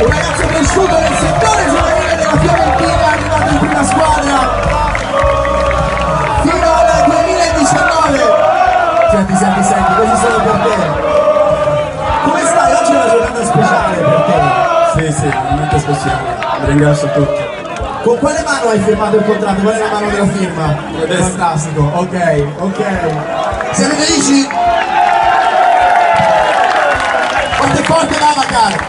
un ragazzo cresciuto nel settore giovanile della Fiorentina, è arrivato in prima squadra fino al 2019. Senti, senti, senti, così sono per te. Come stai? Oggi è una giornata speciale per te. Sì, sì, molto speciale. Ringrazio tutti. Con quale mano hai firmato il contratto? Qual è la mano della firma? Fantastico, ok, ok. Siete felici? Forte forte l'avatar!